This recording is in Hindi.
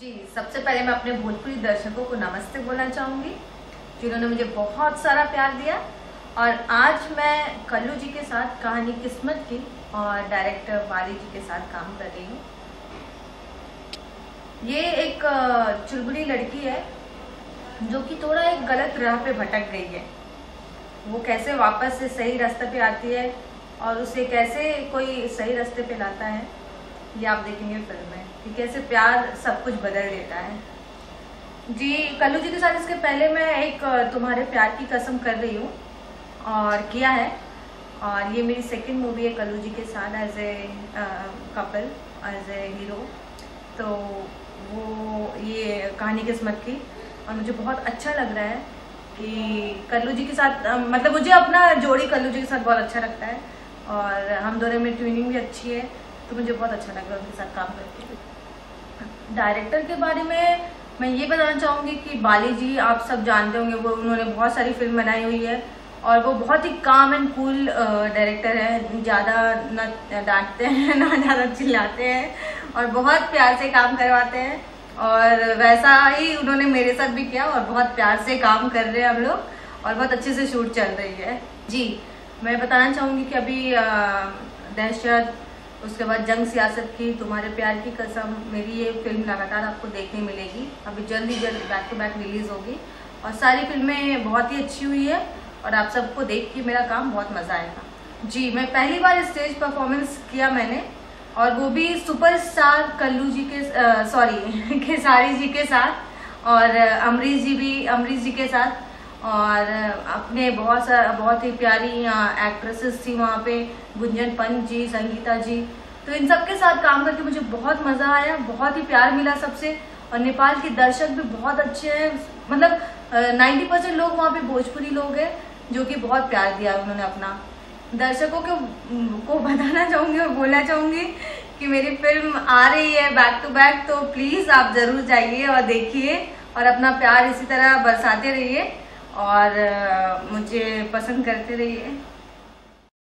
जी, सबसे पहले मैं अपने भोजपुरी दर्शकों को नमस्ते बोलना चाहूँगी, जिन्होंने मुझे बहुत सारा प्यार दिया। और आज मैं कल्लू जी के साथ कहानी किस्मत की और डायरेक्टर वाली जी के साथ काम कर रही हूँ। ये एक चुलबुली लड़की है, जो कि थोड़ा एक गलत राह पे भटक गई है। वो कैसे वापस से सही रास्ते पे आती है और उसे कैसे कोई सही रास्ते पे लाता है ये आप देखेंगे फ़िल्म में कि कैसे प्यार सब कुछ बदल देता है। जी, कल्लू जी के साथ इसके पहले मैं एक तुम्हारे प्यार की कसम कर रही हूँ और किया है। और ये मेरी सेकंड मूवी है कल्लू जी के साथ as a couple as a hero तो वो, ये कहानी किस्मत की। और मुझे बहुत अच्छा लग रहा है कि कल्लू जी के साथ मतलब मुझे अपना जोड़ी कल्लू जी के साथ बहुत अच्छा लगता है। और हम दोनों में ट्यूनिंग भी अच्छी है। तो मुझे बहुत अच्छा लग उनके साथ काम करके। डायरेक्टर के बारे में मैं ये बताना चाहूँगी कि बाली जी, आप सब जानते होंगे, वो उन्होंने बहुत सारी फ़िल्म बनाई हुई है और वो बहुत ही काम एंड कूल डायरेक्टर है। ज़्यादा न डांटते हैं, ना ज़्यादा चिल्लाते हैं और बहुत प्यार से काम करवाते हैं। और वैसा ही उन्होंने मेरे साथ भी किया और बहुत प्यार से काम कर रहे हैं हम लोग और बहुत अच्छे से शूट चल रही है। जी, मैं बताना चाहूँगी कि अभी दहशत उसके बाद जंग सियासत की, तुम्हारे प्यार की कसम, मेरी ये फ़िल्म लगातार आपको देखने मिलेगी। अभी जल्द ही जल्द बैक टू बैक रिलीज़ होगी। और सारी फ़िल्में बहुत ही अच्छी हुई है और आप सबको देख के मेरा काम बहुत मज़ा आएगा। जी, मैं पहली बार स्टेज परफॉर्मेंस किया मैंने और वो भी सुपरस्टार कल्लू जी के सॉरी खेसारी जी के साथ और अमरीश जी भी, अमरीश जी के साथ। और अपने बहुत सा, बहुत ही प्यारी एक्ट्रेसेस थी वहाँ पे, गुंजन पंत जी, संगीता जी। तो इन सब के साथ काम करके मुझे बहुत मज़ा आया, बहुत ही प्यार मिला सबसे। और नेपाल के दर्शक भी बहुत अच्छे हैं। मतलब नाइन्टी परसेंट लोग वहाँ पे भोजपुरी लोग हैं, जो कि बहुत प्यार दिया उन्होंने अपना। दर्शकों को को बताना चाहूँगी और बोलना चाहूँगी कि मेरी फ़िल्म आ रही है बैक टू बैक तो प्लीज़ आप ज़रूर जाइए और देखिए और अपना प्यार इसी तरह बरसाते रहिए। और मुझे पसंद करते रहिए।